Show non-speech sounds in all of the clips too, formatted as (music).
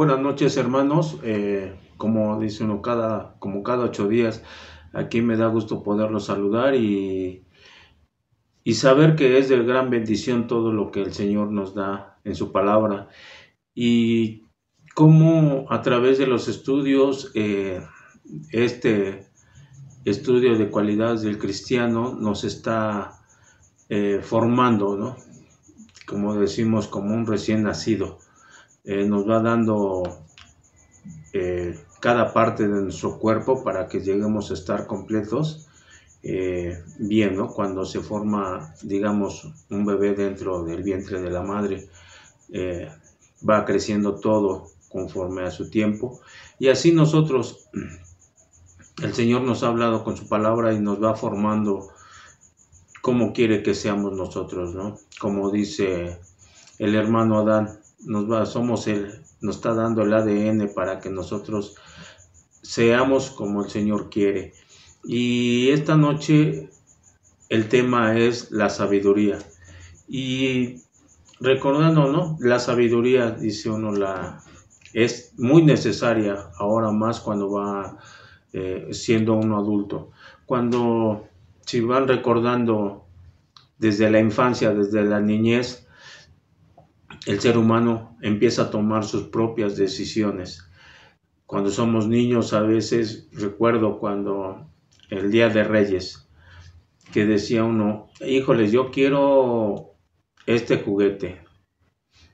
Buenas noches, hermanos. Eh, como dice uno, cada, como cada ocho días, aquí me da gusto poderlos saludar y, y saber que es de gran bendición todo lo que el Señor nos da en su palabra. Y cómo a través de los estudios, eh, este estudio de cualidades del cristiano nos está eh, formando, ¿no? Como decimos, como un recién nacido. Eh, nos va dando eh, cada parte de nuestro cuerpo para que lleguemos a estar completos bien, ¿no? Cuando se forma, digamos, un bebé dentro del vientre de la madre, va creciendo todo conforme a su tiempo. Y así nosotros, (clears throat) el Señor nos ha hablado con su palabra y nos va formando como quiere que seamos nosotros, ¿no? Como dice el hermano Adán, nos va, somos el, nos está dando el ADN para que nosotros seamos como el Señor quiere. Y esta noche el tema es la sabiduría. Y recordando, ¿no? La sabiduría, dice uno, la, es muy necesaria ahora más cuando va eh, siendo uno adulto. Cuando si van recordando desde la infancia, desde la niñez, el ser humano empieza a tomar sus propias decisiones. Cuando somos niños a veces, recuerdo cuando el Día de Reyes, que decía uno, híjoles, yo quiero este juguete,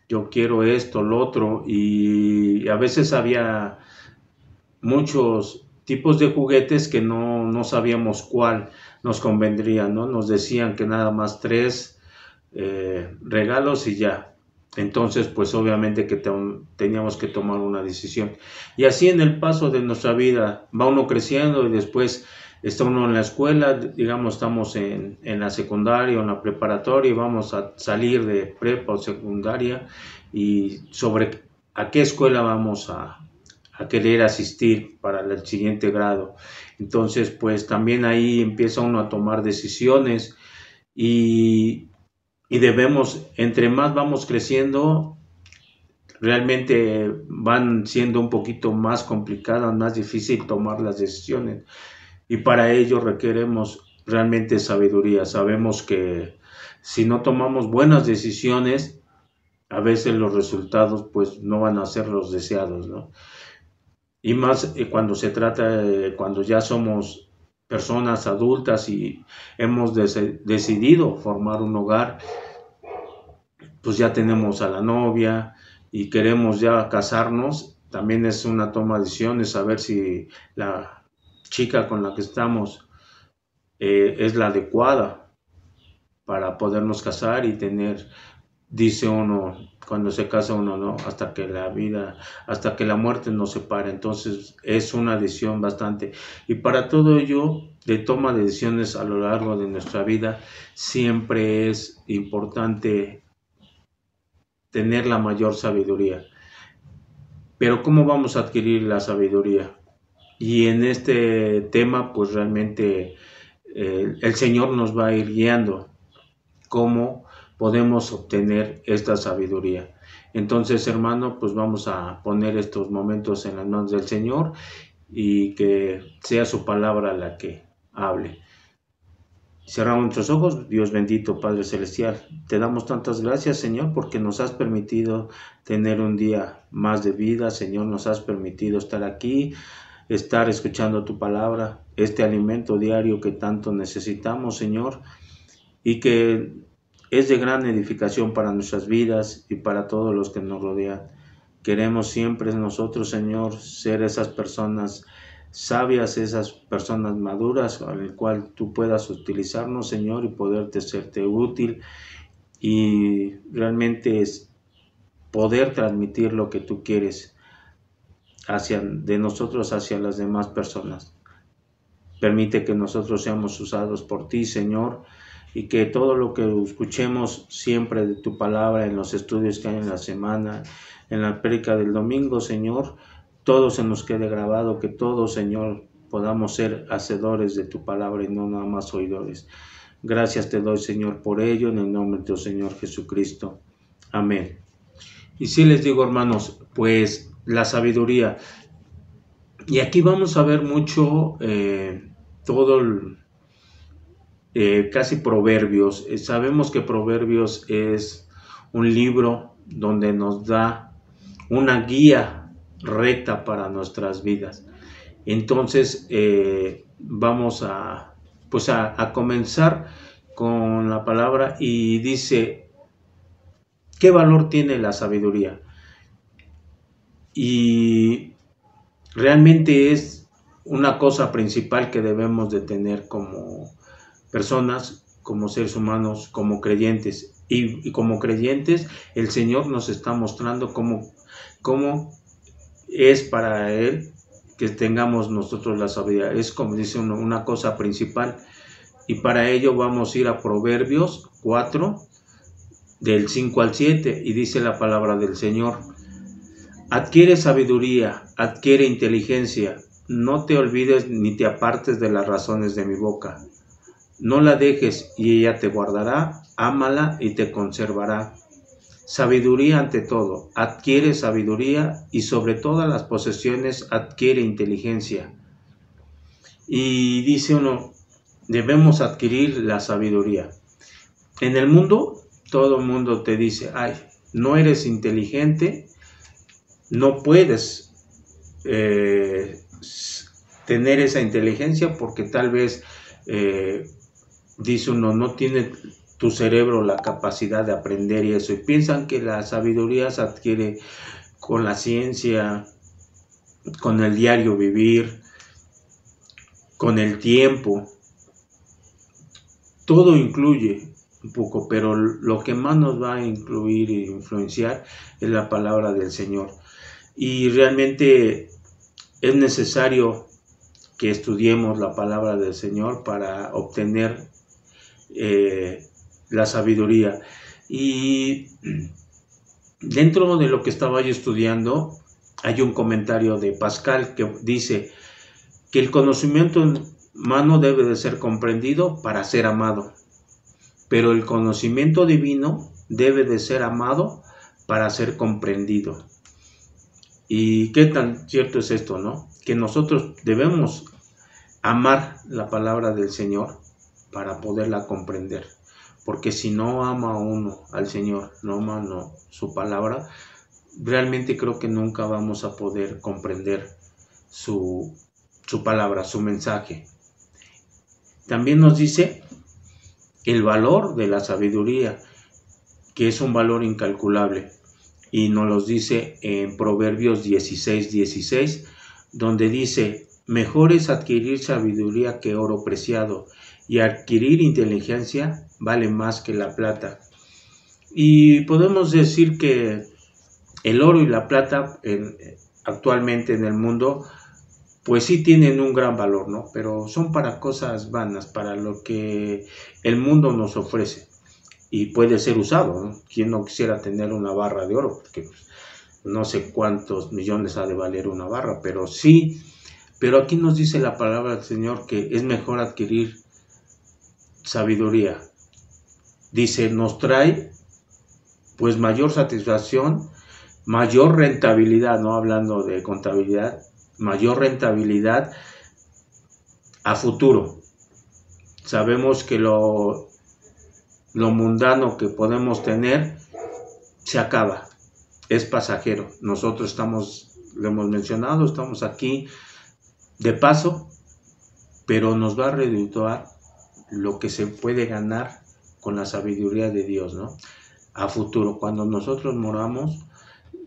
yo quiero esto, lo otro, y a veces había muchos tipos de juguetes que no, no sabíamos cuál nos convendría, ¿no? Nos decían que nada más tres eh, regalos y ya. Entonces, pues obviamente que teníamos que tomar una decisión. Y así en el paso de nuestra vida va uno creciendo y después está uno en la escuela, digamos, estamos en, en la secundaria o en la preparatoria y vamos a salir de prepa o secundaria y sobre a qué escuela vamos a, a querer asistir para el siguiente grado. Entonces, pues también ahí empieza uno a tomar decisiones y, debemos, entre más vamos creciendo, realmente van siendo un poquito más complicadas, más difícil tomar las decisiones. Y para ello requeremos realmente sabiduría. Sabemos que si no tomamos buenas decisiones, a veces los resultados pues no van a ser los deseados, ¿no? y más eh, cuando se trata, cuando ya somos personas adultas y hemos decidido formar un hogar, pues ya tenemos a la novia y queremos ya casarnos, también es una toma de decisiones saber si la chica con la que estamos eh, es la adecuada para podernos casar y tener, dice uno, cuando se casa uno, ¿no? Hasta que la vida, hasta que la muerte nos separe. Entonces es una decisión bastante. Y para todo ello, de toma de decisiones a lo largo de nuestra vida, siempre es importante tener la mayor sabiduría. Pero ¿cómo vamos a adquirir la sabiduría? Y en este tema, pues realmente eh, el Señor nos va a ir guiando. ¿Cómo? Podemos obtener esta sabiduría. Entonces, hermano, pues vamos a poner estos momentos en las manos del Señor y que sea su palabra la que hable. Cerramos nuestros ojos, Dios bendito, Padre Celestial. Te damos tantas gracias, Señor, porque nos has permitido tener un día más de vida, Señor, nos has permitido estar aquí, estar escuchando tu palabra, este alimento diario que tanto necesitamos, Señor, y que es de gran edificación para nuestras vidas y para todos los que nos rodean. Queremos siempre nosotros, Señor, ser esas personas sabias, esas personas maduras, con el cual tú puedas utilizarnos, Señor, y poderte serte útil y realmente es poder transmitir lo que tú quieres hacia de nosotros hacia las demás personas. Permite que nosotros seamos usados por ti, Señor, y que todo lo que escuchemos siempre de tu palabra en los estudios que hay en la semana, en la prédica del domingo, Señor, todo se nos quede grabado, que todo, Señor, podamos ser hacedores de tu palabra y no nada más oidores. Gracias te doy, Señor, por ello, en el nombre de tu Señor Jesucristo. Amén. Y si les digo, hermanos, pues la sabiduría. Y aquí vamos a ver mucho eh, todo el, eh, casi proverbios. Eh, sabemos que proverbios es un libro donde nos da una guía recta para nuestras vidas. Entonces vamos a, pues a comenzar con la palabra y dice, ¿qué valor tiene la sabiduría? Y realmente es una cosa principal que debemos de tener como personas, como seres humanos, como creyentes. Y, como creyentes, el Señor nos está mostrando cómo, cómo es para Él que tengamos nosotros la sabiduría. Es como dice una cosa principal. Y para ello vamos a ir a Proverbios 4, del 5 al 7, y dice la palabra del Señor. Adquiere sabiduría, adquiere inteligencia, no te olvides ni te apartes de las razones de mi boca. No la dejes y ella te guardará, ámala y te conservará. Sabiduría ante todo, adquiere sabiduría y sobre todas las posesiones adquiere inteligencia. Y dice uno, debemos adquirir la sabiduría. En el mundo, todo el mundo te dice, ay, no eres inteligente, no puedes eh, tener esa inteligencia porque tal vez, eh, dice uno, no tiene tu cerebro la capacidad de aprender y eso. Y piensan que la sabiduría se adquiere con la ciencia, con el diario vivir, con el tiempo todo incluye un poco, pero lo que más nos va a incluir e influenciar es la palabra del Señor. Y realmente es necesario que estudiemos la palabra del Señor para obtener eh, la sabiduría. Y (clears throat) dentro de lo que estaba yo estudiando, hay un comentario de Pascal que dice que el conocimiento humano debe de ser comprendido para ser amado, pero el conocimiento divino debe de ser amado para ser comprendido. ¿Y qué tan cierto es esto, no? Que nosotros debemos amar la palabra del Señor para poderla comprender. Porque si no ama uno al Señor, no ama su palabra, realmente creo que nunca vamos a poder comprender su, su palabra, su mensaje. También nos dice el valor de la sabiduría, que es un valor incalculable. Y nos lo dice en Proverbios 16, 16, donde dice, mejor es adquirir sabiduría que oro preciado, y adquirir inteligencia vale más que la plata. Y podemos decir que el oro y la plata actualmente en el mundo pues sí tienen un gran valor, ¿no? Pero son para cosas vanas, para lo que el mundo nos ofrece. Y puede ser usado, ¿no? ¿Quién no quisiera tener una barra de oro? Porque pues, no sé cuántos millones ha de valer una barra, pero sí. Pero aquí nos dice la palabra del Señor que es mejor adquirir sabiduría. Dice, nos trae pues mayor satisfacción, mayor rentabilidad, no hablando de contabilidad, mayor rentabilidad a futuro. Sabemos que lo, lo mundano que podemos tener se acaba, es pasajero. Nosotros estamos, lo hemos mencionado, estamos aquí de paso, pero nos va a redituar lo que se puede ganar con la sabiduría de Dios, ¿no? A futuro, cuando nosotros moramos,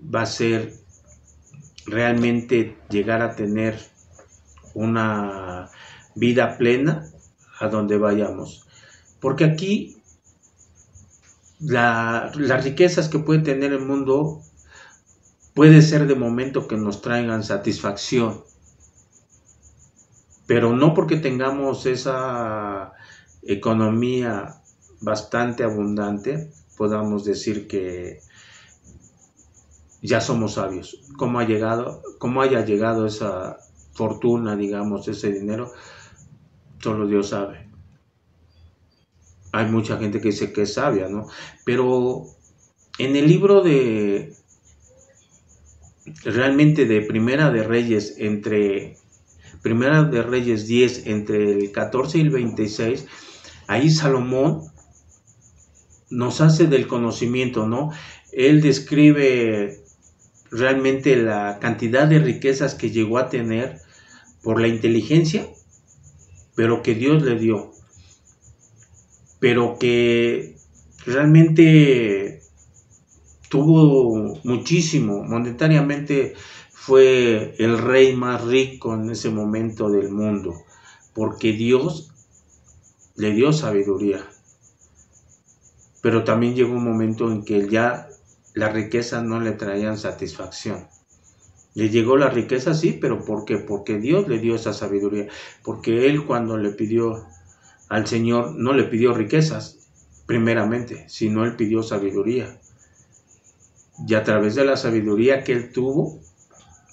va a ser realmente llegar a tener una vida plena a donde vayamos. Porque aquí las riquezas que puede tener el mundo puede ser de momento que nos traigan satisfacción, pero no porque tengamos esa economía bastante abundante, podamos decir que ya somos sabios. ¿Cómo ha llegado, cómo haya llegado esa fortuna, digamos, ese dinero? Solo Dios sabe. Hay mucha gente que dice que es sabia, ¿no? Pero en el libro de, realmente de Primera de Reyes entre Primera de Reyes 10 entre el 14 y el 26, ahí Salomón nos hace del conocimiento, ¿no? Él describe realmente la cantidad de riquezas que llegó a tener por la inteligencia, pero que Dios le dio, pero que realmente tuvo muchísimo, monetariamente fue el rey más rico en ese momento del mundo, porque Dios le dio sabiduría. Pero también llegó un momento en que ya la riqueza no le traían satisfacción. Le llegó la riqueza, sí, pero ¿por qué? Porque Dios le dio esa sabiduría. Porque Él cuando le pidió al Señor, no le pidió riquezas, primeramente, sino Él pidió sabiduría. Y a través de la sabiduría que Él tuvo,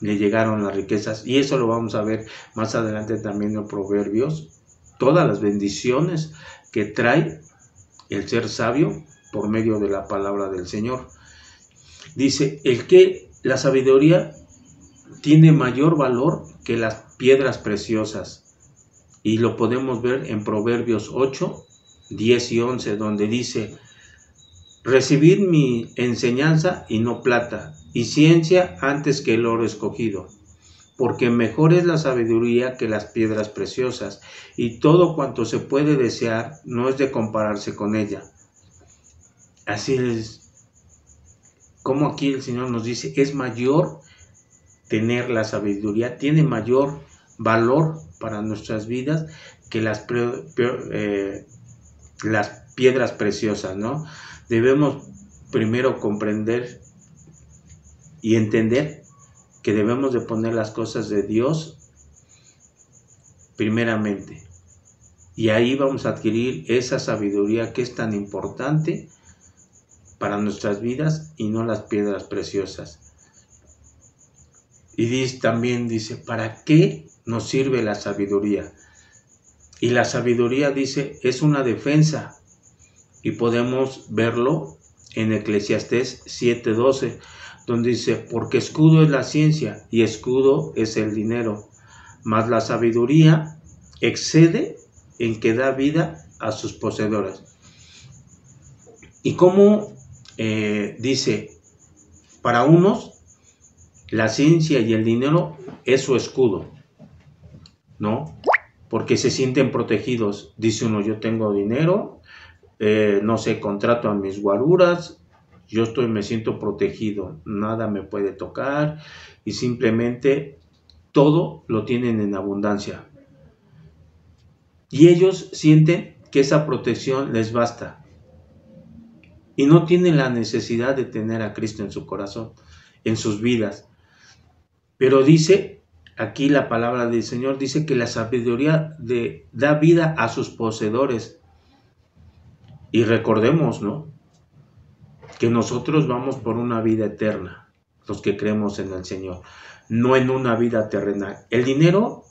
le llegaron las riquezas. Y eso lo vamos a ver más adelante también en Proverbios. Todas las bendiciones que trae el ser sabio por medio de la palabra del Señor. Dice, el que la sabiduría tiene mayor valor que las piedras preciosas. Y lo podemos ver en Proverbios 8, 10 y 11, donde dice, recibid mi enseñanza y no plata, y ciencia antes que el oro escogido, porque mejor es la sabiduría que las piedras preciosas, y todo cuanto se puede desear no es de compararse con ella. Así es como aquí el Señor nos dice, es mayor tener la sabiduría, tiene mayor valor para nuestras vidas que las, eh, piedras preciosas, ¿no? Debemos primero comprender y entender que debemos de poner las cosas de Dios primeramente. Y ahí vamos a adquirir esa sabiduría que es tan importante para nuestras vidas y no las piedras preciosas. Y dice, también dice, ¿para qué nos sirve la sabiduría? Y la sabiduría dice, es una defensa. Y podemos verlo en Eclesiastés 7:12, donde dice, porque escudo es la ciencia y escudo es el dinero, mas la sabiduría excede en que da vida a sus poseedores. ¿Y cómo eh, dice, para unos, la ciencia y el dinero es su escudo, ¿no? Porque se sienten protegidos. Dice uno, yo tengo dinero, eh, no sé, contrato a mis guaruras, yo estoy, me siento protegido, nada me puede tocar y simplemente todo lo tienen en abundancia. Y ellos sienten que esa protección les basta y no tienen la necesidad de tener a Cristo en su corazón, en sus vidas. Pero dice, aquí la palabra del Señor dice que la sabiduría da vida a sus poseedores. Y recordemos, ¿no? Que nosotros vamos por una vida eterna, los que creemos en el Señor, no en una vida terrenal. El dinero,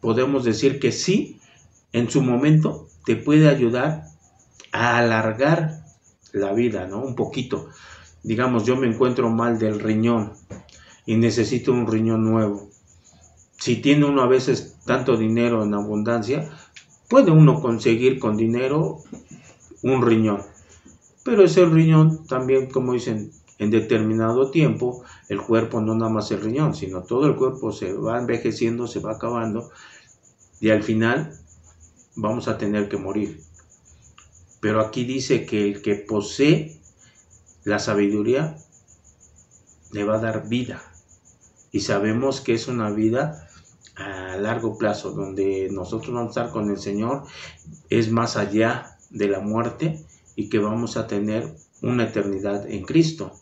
podemos decir que sí, en su momento te puede ayudar a alargar la vida, ¿no? Un poquito. Digamos, yo me encuentro mal del riñón y necesito un riñón nuevo. Si tiene uno a veces tanto dinero en abundancia, puede uno conseguir con dinero un riñón. Pero ese riñón también, como dicen, en determinado tiempo, el cuerpo no nada más el riñón, sino todo el cuerpo se va envejeciendo, se va acabando y al final vamos a tener que morir. Pero aquí dice que el que posee la sabiduría le va a dar vida. Y sabemos que es una vida a largo plazo, donde nosotros vamos a estar con el Señor, es más allá de la muerte y que vamos a tener una eternidad en Cristo.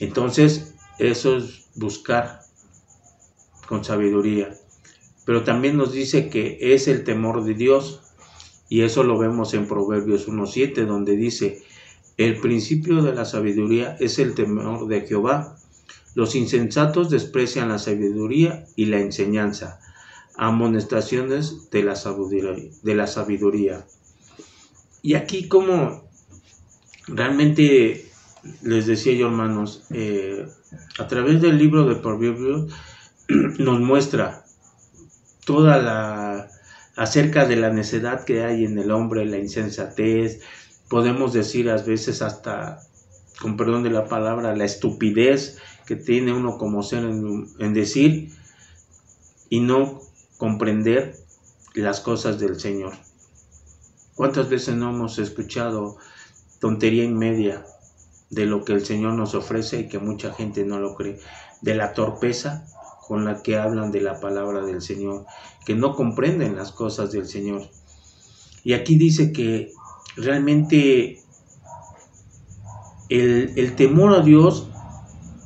Entonces, eso es buscar con sabiduría. Pero también nos dice que es el temor de Dios. Y eso lo vemos en Proverbios 1.7, donde dice, el principio de la sabiduría es el temor de Jehová. Los insensatos desprecian la sabiduría y la enseñanza, amonestaciones de la sabiduría. De la sabiduría. Y aquí como realmente les decía yo, hermanos, eh, a través del libro de Proverbios (clears throat) nos muestra toda la acerca de la necedad que hay en el hombre, la insensatez, podemos decir a veces hasta, con perdón de la palabra, la estupidez que tiene uno como ser en, decir y no comprender las cosas del Señor. ¿Cuántas veces no hemos escuchado tontería en media de lo que el Señor nos ofrece y que mucha gente no lo cree? De la torpeza con la que hablan de la palabra del Señor, que no comprenden las cosas del Señor. Y aquí dice que realmente el, temor a Dios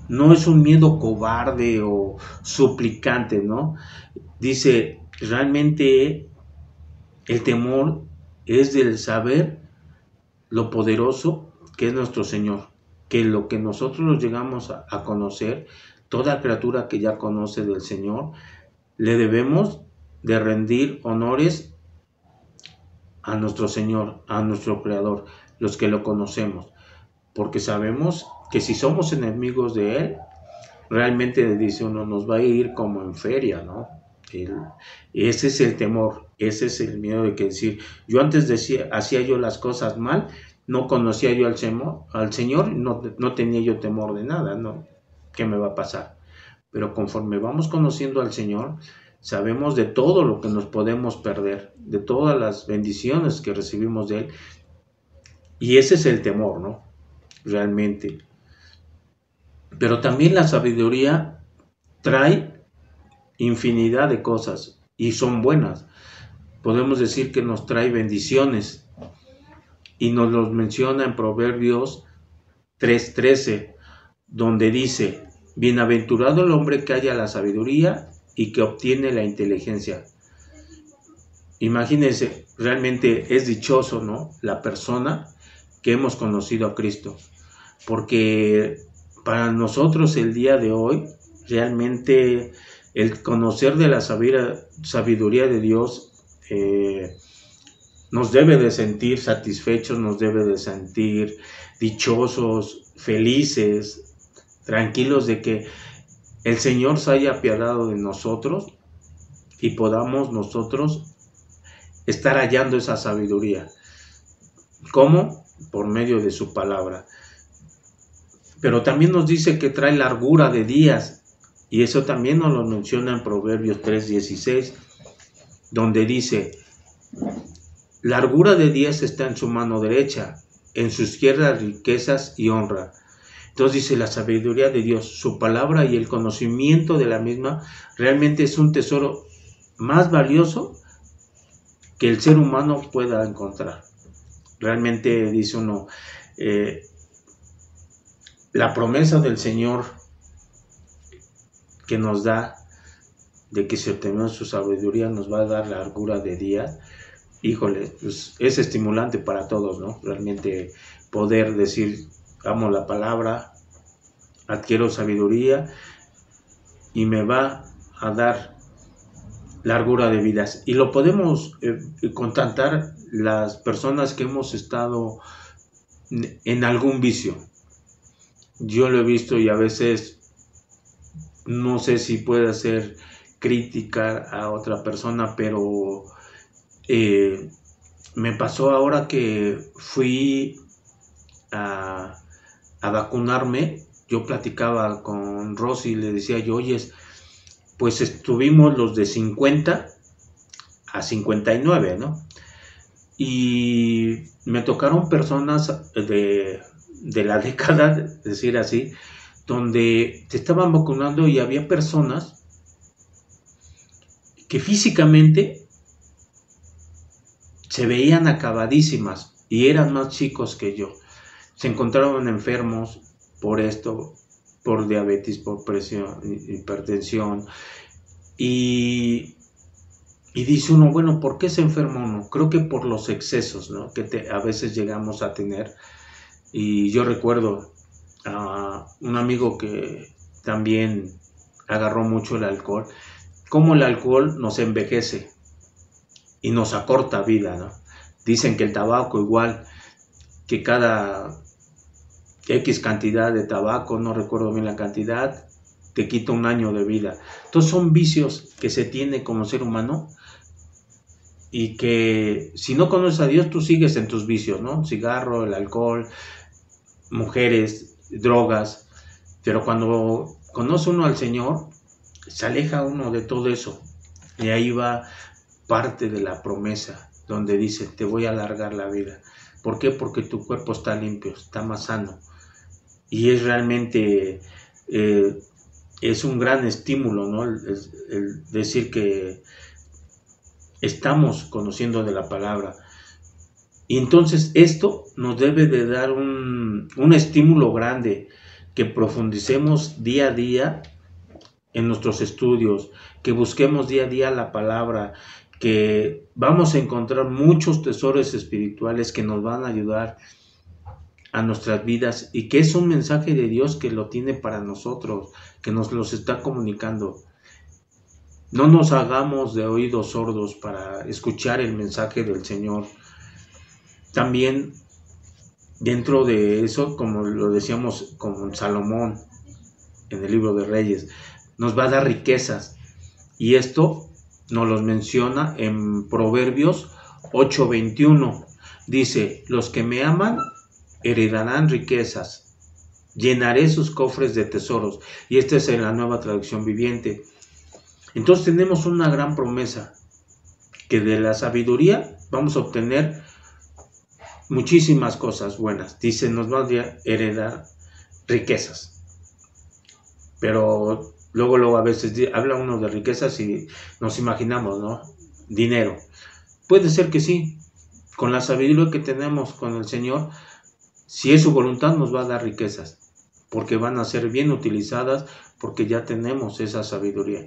no es un miedo cobarde o suplicante, ¿no? Dice, realmente el temor es del saber lo poderoso que es nuestro Señor, que lo que nosotros llegamos a conocer toda criatura que ya conoce del Señor, le debemos de rendir honores a nuestro Señor, a nuestro Creador, los que lo conocemos, porque sabemos que si somos enemigos de Él, realmente dice uno, nos va a ir como en feria, ¿no? Ese es el temor, ese es el miedo de que decir, yo antes decía, hacía yo las cosas mal, no conocía yo al, al Señor, no, no tenía yo temor de nada, ¿no? qué me va a pasar. Pero conforme vamos conociendo al Señor, sabemos de todo lo que nos podemos perder, de todas las bendiciones que recibimos de Él. Y ese es el temor, ¿no? Realmente. Pero también la sabiduría trae infinidad de cosas y son buenas. Podemos decir que nos trae bendiciones y nos los menciona en Proverbios 3:13, donde dice, Bienaventurado el hombre que haya la sabiduría y que obtiene la inteligencia. Imagínense, realmente es dichoso, ¿no? La persona que hemos conocido a Cristo. Porque para nosotros el día de hoy, realmente el conocer de la sabiduría de Dios eh, nos debe de sentir satisfechos, nos debe de sentir dichosos, felices, tranquilos de que el Señor se haya apiadado de nosotros y podamos nosotros estar hallando esa sabiduría. ¿Cómo? Por medio de su palabra. Pero también nos dice que trae largura de días, y eso también nos lo menciona en Proverbios 3:16, donde dice, largura de días está en su mano derecha, en su izquierda riquezas y honra. Entonces dice la sabiduría de Dios, su palabra y el conocimiento de la misma realmente es un tesoro más valioso que el ser humano pueda encontrar. Realmente dice uno, eh, la promesa del Señor que nos da de que si obtenemos su sabiduría nos va a dar largura de día, híjole, pues, es estimulante para todos, ¿no? Realmente poder decir, amo la palabra, adquiero sabiduría y me va a dar largura de vidas. Y lo podemos eh, las personas que hemos estado en algún vicio. Yo lo he visto y a veces no sé si puede ser crítica a otra persona, pero eh, me pasó ahora que fui a a vacunarme, yo platicaba con Rosy y le decía yo, oye, pues estuvimos los de 50 a 59, ¿no? Y me tocaron personas de, de la (laughs) década, decir así, donde te estaban vacunando y había personas que físicamente se veían acabadísimas y eran más chicos que yo se encontraban enfermos por esto, por diabetes, por presión, hipertensión. Y, y dice uno, bueno, ¿por qué se enferma uno? Creo que por los excesos ¿no? que a veces llegamos a tener. Y yo recuerdo un amigo que también agarró mucho el alcohol, cómo el alcohol nos envejece y nos acorta vida, ¿no? Dicen que el tabaco igual, que cada X cantidad de tabaco, no recuerdo bien la cantidad, te quita un año de vida. Entonces son vicios que se tiene como ser humano y que si no conoces a Dios tú sigues en tus vicios, ¿no? Cigarro, el alcohol, mujeres, drogas, pero cuando conoce uno al Señor, se aleja uno de todo eso y ahí va parte de la promesa donde dice, te voy a alargar la vida. ¿Por qué? Porque tu cuerpo está limpio, está más sano. Y es realmente, eh, es un gran estímulo, ¿no? el decir que estamos conociendo de la palabra. Y entonces esto nos debe de dar un, estímulo grande, que profundicemos día a día en nuestros estudios, que busquemos día a día la palabra, que vamos a encontrar muchos tesoros espirituales que nos van a ayudar a nuestras vidas y que es un mensaje de Dios que lo tiene para nosotros, que nos los está comunicando. No nos hagamos de oídos sordos para escuchar el mensaje del Señor. También dentro de eso, como lo decíamos con Salomón en el libro de Reyes, nos va a dar riquezas. Y esto nos lo menciona en Proverbios 8:21. Dice, los que me aman heredarán riquezas, llenaré sus cofres de tesoros. Y esta es en la nueva traducción viviente. Entonces tenemos una gran promesa, que de la sabiduría vamos a obtener muchísimas cosas buenas. Dice, nos va a heredar riquezas. Pero luego, luego a veces habla uno de riquezas y nos imaginamos, ¿no? Dinero. Puede ser que sí. Con la sabiduría que tenemos con el Señor, si es su voluntad, nos va a dar riquezas. Porque van a ser bien utilizadas, porque ya tenemos esa sabiduría.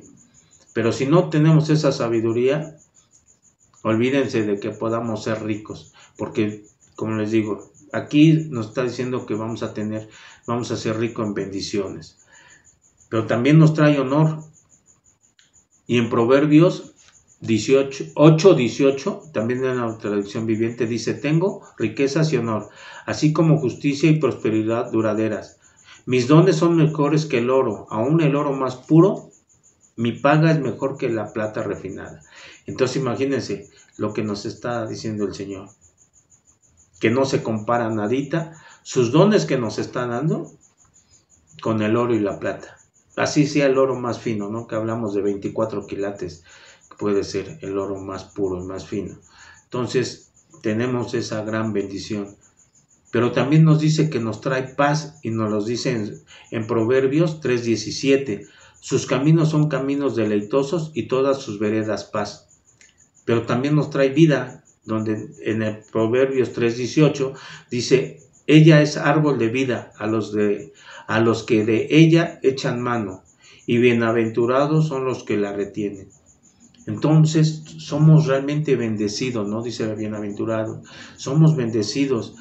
Pero si no tenemos esa sabiduría, olvídense de que podamos ser ricos, porque como les digo, aquí nos está diciendo que vamos a tener, vamos a ser ricos en bendiciones. Pero también nos trae honor. Y en Proverbios 18, 8, 18, también en la traducción viviente, dice, tengo riquezas y honor, así como justicia y prosperidad duraderas. Mis dones son mejores que el oro, aún el oro más puro mi paga es mejor que la plata refinada. Entonces imagínense lo que nos está diciendo el Señor. Que no se compara nadita sus dones que nos está dando con el oro y la plata. Así sea el oro más fino, ¿no? Que hablamos de 24 quilates, puede ser el oro más puro y más fino. Entonces, tenemos esa gran bendición. Pero también nos dice que nos trae paz y nos lo dice en, en Proverbios 3:17 sus caminos son caminos deleitosos y todas sus veredas paz. Pero también nos trae vida, donde en el Proverbios 3:18 dice, ella es árbol de vida a los, de, a los que de ella echan mano, y bienaventurados son los que la retienen. Entonces somos realmente bendecidos, ¿no? Dice el bienaventurado. Somos bendecidos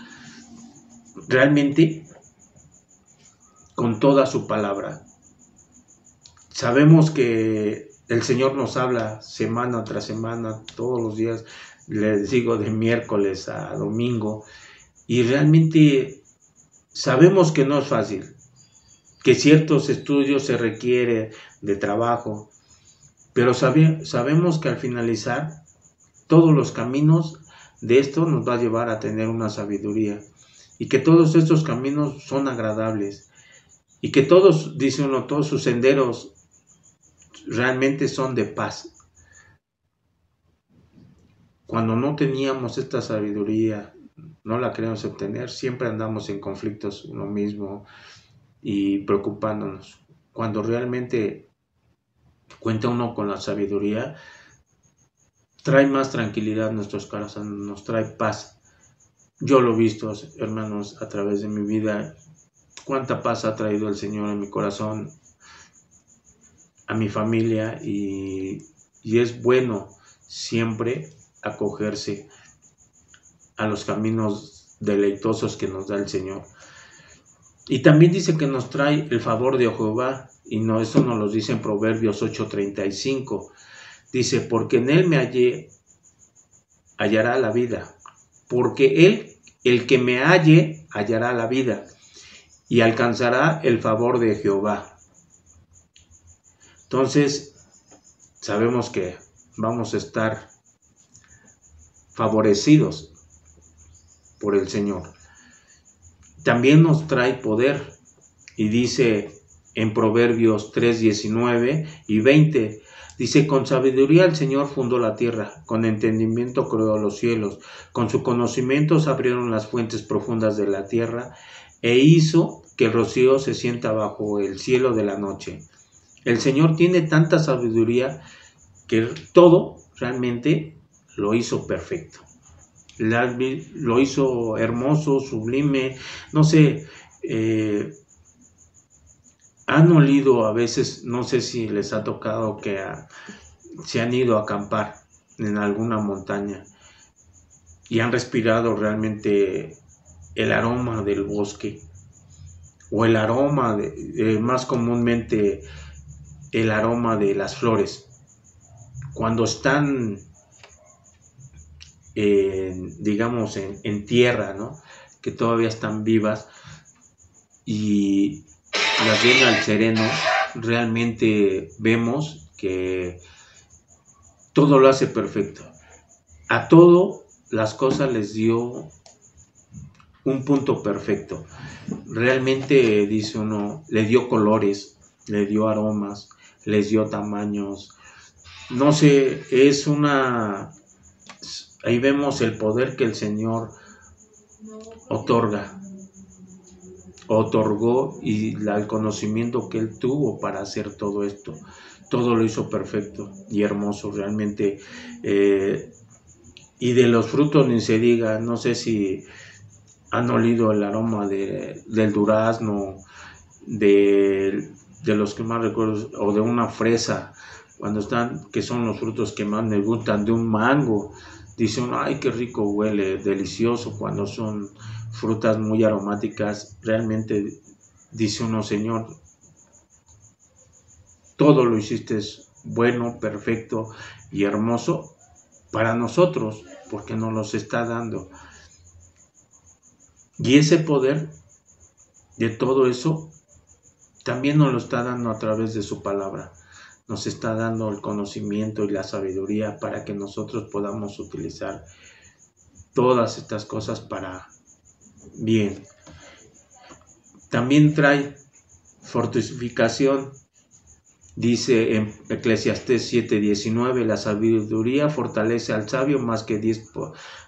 realmente con toda su palabra. Sabemos que el Señor nos habla semana tras semana, todos los días, les digo de miércoles a domingo, y realmente sabemos que no es fácil, que ciertos estudios se requiere de trabajo, pero sabemos que al finalizar todos los caminos de esto nos va a llevar a tener una sabiduría y que todos estos caminos son agradables y que todos, dice uno, todos sus senderos realmente son de paz. Cuando no teníamos esta sabiduría, no la queremos obtener, siempre andamos en conflictos uno mismo y preocupándonos. Cuando realmente cuenta uno con la sabiduría, trae más tranquilidad a nuestros corazones, nos trae paz. Yo lo he visto, hermanos, a través de mi vida, cuánta paz ha traído el Señor en mi corazón a mi familia y, es bueno siempre acogerse a los caminos deleitosos que nos da el Señor. Y también dice que nos trae el favor de Jehová, y no, eso nos lo dice en Proverbios 8:35. Dice, porque en él me hallé, hallará la vida, porque él, el que me halle, hallará la vida, y alcanzará el favor de Jehová. Entonces, sabemos que vamos a estar favorecidos por el Señor. También nos trae poder y dice en Proverbios 3, 19 y 20, dice, con sabiduría el Señor fundó la tierra, con entendimiento creó los cielos, con su conocimiento se abrieron las fuentes profundas de la tierra, e hizo que el rocío se sienta bajo el cielo de la noche. El Señor tiene tanta sabiduría que todo realmente lo hizo perfecto. Lo hizo hermoso, sublime, no sé, eh, han olido a veces, no sé si les ha tocado que se han ido a acampar en alguna montaña y han respirado realmente el aroma del bosque o el aroma, de, más comúnmente el aroma de las flores. Cuando están, digamos, en, en, tierra, ¿no? que todavía están vivas y las viene al sereno, realmente vemos que todo lo hace perfecto. A todo las cosas les dio un punto perfecto. Realmente, dice uno, le dio colores, le dio aromas, les dio tamaños. No sé, es una... Ahí vemos el poder que el Señor otorga otorgó y el conocimiento que él tuvo para hacer todo esto. Todo lo hizo perfecto y hermoso realmente. Eh, y de los frutos ni se diga, no sé si han olido el aroma de, del durazno, de, de, los que más recuerdo, o de una fresa, cuando están, que son los frutos que más me gustan, de un mango. Dicen, ay, qué rico huele, delicioso cuando son frutas muy aromáticas, realmente dice uno, Señor, todo lo hiciste bueno, perfecto y hermoso para nosotros, porque nos los está dando. Y ese poder de todo eso también nos lo está dando a través de su palabra. Nos está dando el conocimiento y la sabiduría para que nosotros podamos utilizar todas estas cosas para Bien. También trae fortificación. Dice en Eclesiastés 7:19, la sabiduría fortalece al sabio más que diez,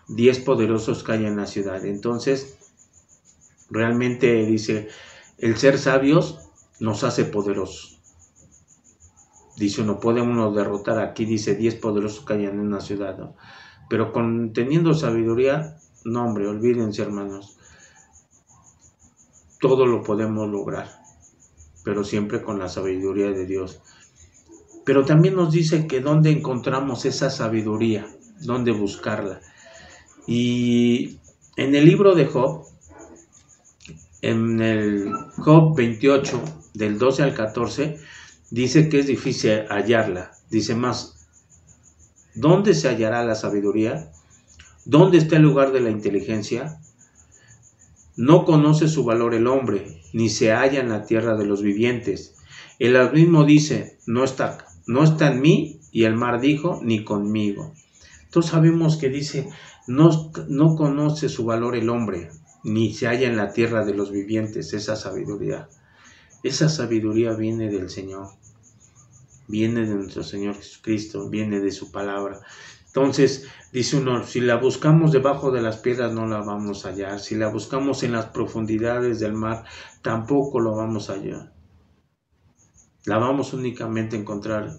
diez poderosos que hay en la ciudad. Entonces, realmente dice, el ser sabios nos hace poderosos. Dice uno, puede uno derrotar aquí, dice, diez poderosos que hay en una ciudad. Pero con, teniendo sabiduría, no hombre, olvídense hermanos todo lo podemos lograr, pero siempre con la sabiduría de Dios. Pero también nos dice que dónde encontramos esa sabiduría, dónde buscarla. Y en el libro de Job, en el Job 28, del 12 al 14, dice que es difícil hallarla. Dice más, ¿dónde se hallará la sabiduría? ¿Dónde está el lugar de la inteligencia? No conoce su valor el hombre, ni se halla en la tierra de los vivientes. El mismo dice, no está, no está en mí, y el mar dijo, ni conmigo. Entonces sabemos que dice, no, no conoce su valor el hombre, ni se halla en la tierra de los vivientes, esa sabiduría. Esa sabiduría viene del Señor, viene de nuestro Señor Jesucristo, viene de su palabra. Entonces, dice uno, si la buscamos debajo de las piedras no la vamos a hallar, si la buscamos en las profundidades del mar tampoco lo vamos a hallar. La vamos únicamente a encontrar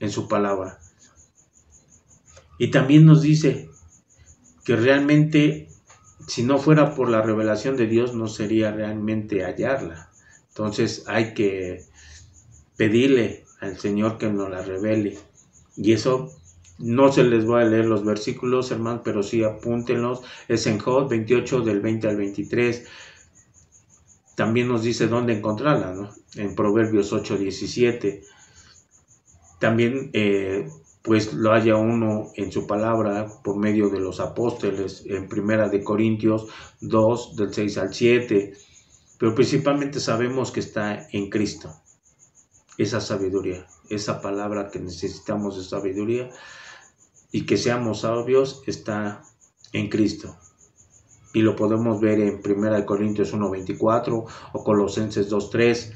en su palabra. Y también nos dice que realmente si no fuera por la revelación de Dios no sería realmente hallarla. Entonces hay que pedirle al Señor que nos la revele. Y eso no se les voy a leer los versículos, hermanos, pero sí apúntenlos. Es en Job 28 del 20 al 23. También nos dice dónde encontrarla, ¿no? En Proverbios 8, 17. También, eh, pues lo haya uno en su palabra por medio de los apóstoles, en Primera de Corintios 2, del 6 al 7. pero principalmente sabemos que está en Cristo. Esa sabiduría, esa palabra que necesitamos de sabiduría y que seamos sabios está en Cristo. Y lo podemos ver en 1 Corintios 1.24 o Colosenses 2.3.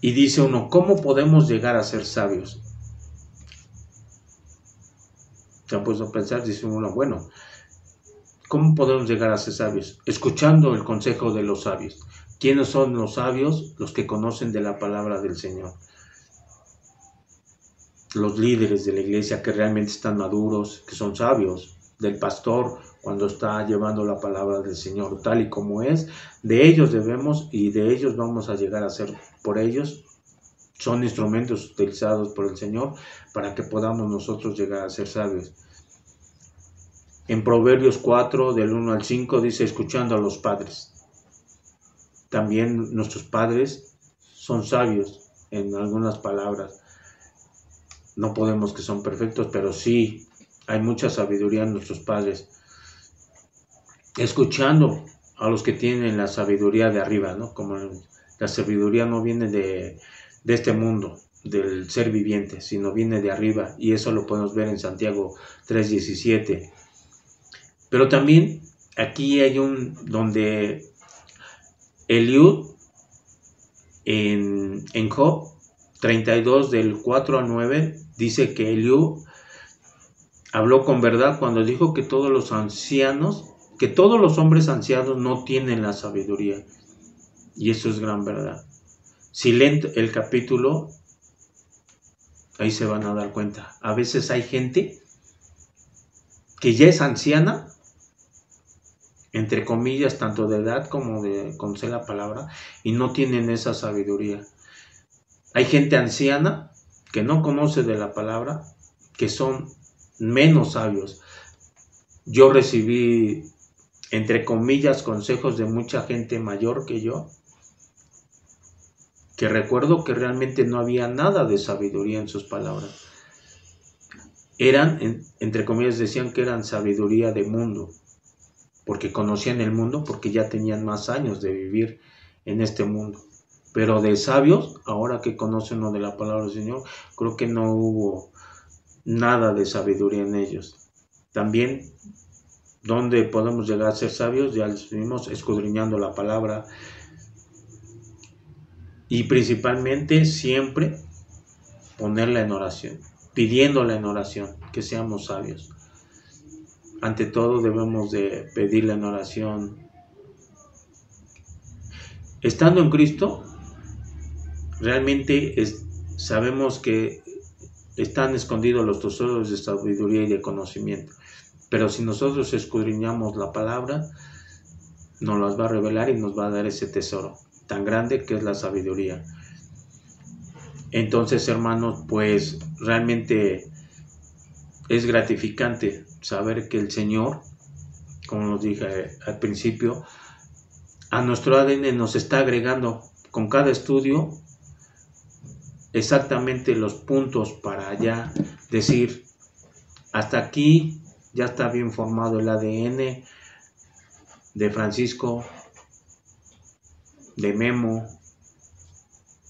Y dice uno, ¿cómo podemos llegar a ser sabios? Se han puesto a pensar, dice uno, bueno, ¿cómo podemos llegar a ser sabios? Escuchando el consejo de los sabios. ¿Quiénes son los sabios? Los que conocen de la palabra del Señor los líderes de la iglesia que realmente están maduros, que son sabios, del pastor cuando está llevando la palabra del Señor tal y como es, de ellos debemos y de ellos vamos a llegar a ser por ellos. Son instrumentos utilizados por el Señor para que podamos nosotros llegar a ser sabios. En Proverbios 4, del 1 al 5, dice, escuchando a los padres. También nuestros padres son sabios en algunas palabras no podemos que son perfectos, pero sí hay mucha sabiduría en nuestros padres. Escuchando a los que tienen la sabiduría de arriba, ¿no? Como la sabiduría no viene de, de este mundo, del ser viviente, sino viene de arriba. Y eso lo podemos ver en Santiago 3.17. Pero también aquí hay un donde Eliud en, en Job 32 del 4 a 9 dice que Eliú habló con verdad cuando dijo que todos los ancianos, que todos los hombres ancianos no tienen la sabiduría. Y eso es gran verdad. Si el capítulo, ahí se van a dar cuenta. A veces hay gente que ya es anciana, entre comillas, tanto de edad como de conocer la palabra, y no tienen esa sabiduría. Hay gente anciana que no conoce de la palabra, que son menos sabios. Yo recibí, entre comillas, consejos de mucha gente mayor que yo, que recuerdo que realmente no había nada de sabiduría en sus palabras. Eran, entre comillas, decían que eran sabiduría de mundo, porque conocían el mundo, porque ya tenían más años de vivir en este mundo. Pero de sabios, ahora que conocen lo de la palabra del Señor, creo que no hubo nada de sabiduría en ellos. También, donde podemos llegar a ser sabios, ya les vimos escudriñando la palabra. Y principalmente siempre ponerla en oración, pidiéndola en oración, que seamos sabios. Ante todo debemos de pedirla en oración. Estando en Cristo, Realmente sabemos que están escondidos los tesoros de sabiduría y de conocimiento. Pero si nosotros escudriñamos la palabra, nos las va a revelar y nos va a dar ese tesoro tan grande que es la sabiduría. Entonces, hermanos, pues realmente es gratificante saber que el Señor, como nos dije al principio, a nuestro ADN nos está agregando con cada estudio exactamente los puntos para ya decir, hasta aquí ya está bien formado el ADN de Francisco, de Memo,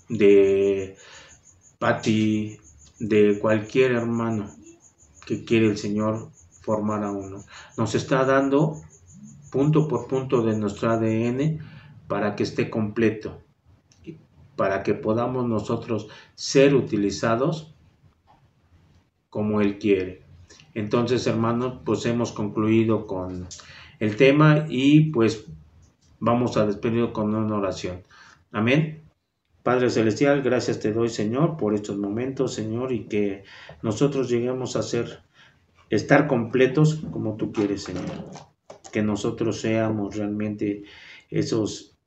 de Patti, de cualquier hermano que quiere el Señor formar a uno. Nos está dando punto por punto de nuestro ADN para que esté completo para que podamos nosotros ser utilizados como Él quiere. Entonces, hermanos, pues hemos concluido con el tema y pues vamos a despedir con una oración. Amén. Padre Celestial, gracias te doy, Señor, por estos momentos, Señor, y que nosotros lleguemos a ser, estar completos como tú quieres, Señor. Que nosotros seamos realmente esos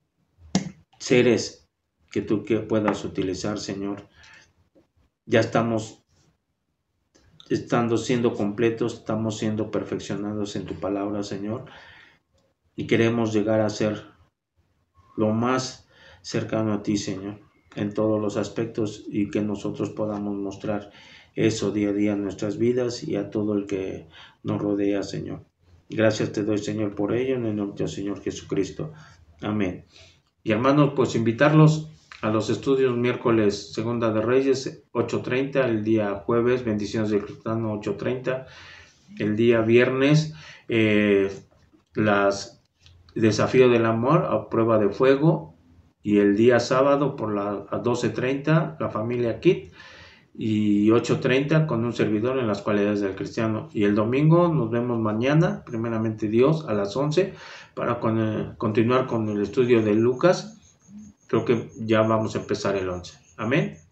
seres que tú puedas utilizar, Señor. Ya estamos estando siendo completos, estamos siendo perfeccionados en tu palabra, Señor, y queremos llegar a ser lo más cercano a ti, Señor, en todos los aspectos y que nosotros podamos mostrar eso día a día en nuestras vidas y a todo el que nos rodea, Señor. Gracias te doy, Señor, por ello, en el nombre del Señor Jesucristo. Amén. Y hermanos, pues invitarlos a los estudios miércoles Segunda de Reyes 8.30, el día jueves Bendiciones del Cristiano 8.30, el día viernes eh, las Desafío del Amor a prueba de fuego y el día sábado por las 12.30 la familia Kit y 8.30 con un servidor en las cualidades del cristiano. Y el domingo nos vemos mañana, primeramente Dios, a las 11, para continuar con el estudio de Lucas. Creo que ya vamos a empezar el 11. Amén.